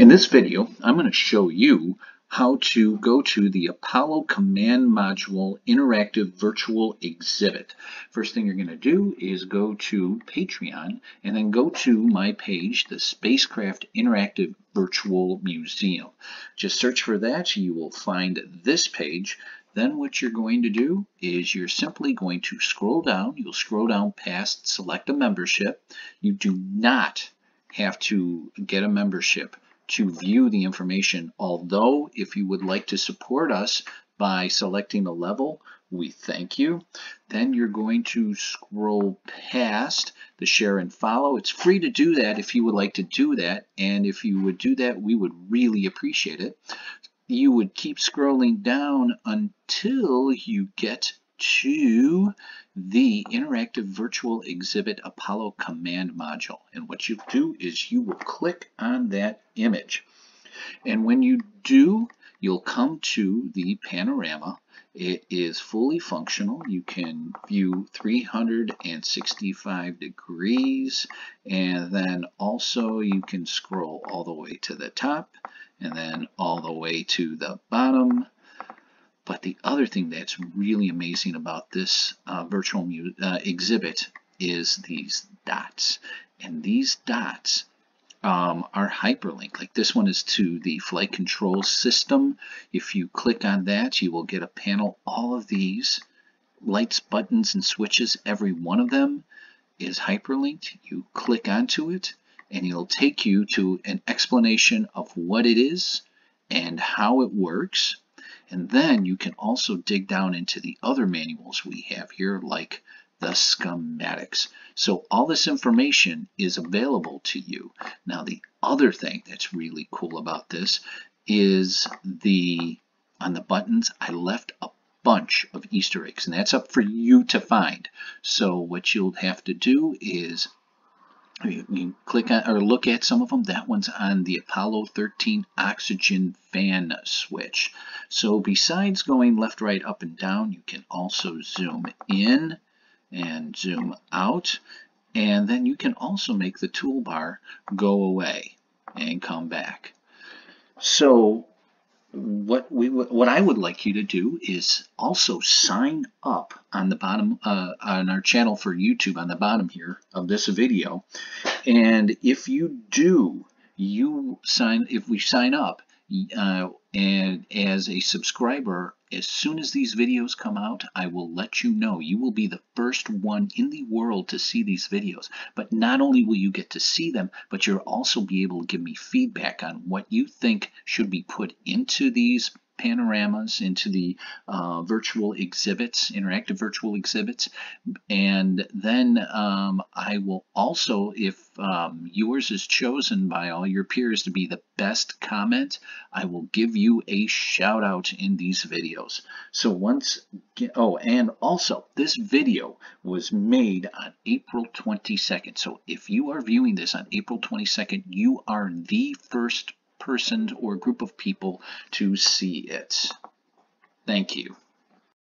In this video, I'm going to show you how to go to the Apollo Command Module Interactive Virtual Exhibit. First thing you're going to do is go to Patreon and then go to my page, the Spacecraft Interactive Virtual Museum. Just search for that. You will find this page. Then what you're going to do is you're simply going to scroll down. You'll scroll down past select a membership. You do not have to get a membership to view the information. Although, if you would like to support us by selecting a level, we thank you. Then you're going to scroll past the share and follow. It's free to do that if you would like to do that. And if you would do that, we would really appreciate it. You would keep scrolling down until you get to the interactive virtual exhibit Apollo command module. And what you do is you will click on that image. And when you do, you'll come to the panorama. It is fully functional. You can view 365 degrees and then also you can scroll all the way to the top and then all the way to the bottom other thing that's really amazing about this uh, virtual uh, exhibit is these dots. And these dots um, are hyperlinked. Like this one is to the flight control system. If you click on that, you will get a panel. All of these lights, buttons, and switches, every one of them is hyperlinked. You click onto it, and it'll take you to an explanation of what it is and how it works and then you can also dig down into the other manuals we have here, like the schematics. So all this information is available to you. Now the other thing that's really cool about this is the on the buttons I left a bunch of Easter eggs and that's up for you to find. So what you'll have to do is you, you click on or look at some of them. That one's on the Apollo 13 oxygen fan switch. So besides going left, right, up, and down, you can also zoom in and zoom out. And then you can also make the toolbar go away and come back. So what we what I would like you to do is also sign up on the bottom uh, on our channel for YouTube on the bottom here of this video. And if you do you sign if we sign up uh, and as a subscriber, as soon as these videos come out, I will let you know. You will be the first one in the world to see these videos. But not only will you get to see them, but you'll also be able to give me feedback on what you think should be put into these panoramas into the uh, virtual exhibits, interactive virtual exhibits. And then um, I will also, if um, yours is chosen by all your peers to be the best comment, I will give you a shout out in these videos. So once, oh, and also this video was made on April 22nd. So if you are viewing this on April 22nd, you are the first person or group of people to see it. Thank you.